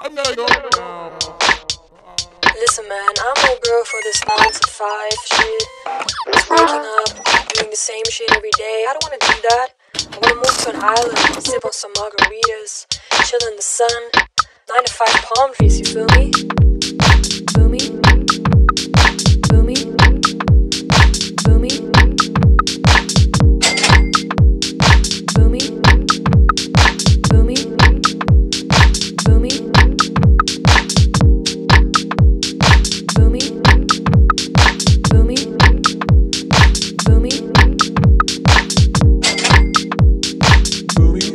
I'm gonna now. Listen, man, I'm no girl for this 9 to 5 shit. Just waking up, doing the same shit every day. I don't wanna do that. I wanna move to an island, sip on some margaritas, chill in the sun. 9 to 5 palm trees, you feel me? Boomy.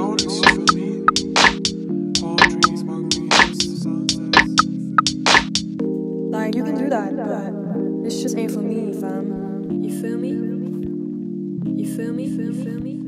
You me? Like, you can do that, but this just ain't for me, fam. You feel me? You feel me? Feel, feel me?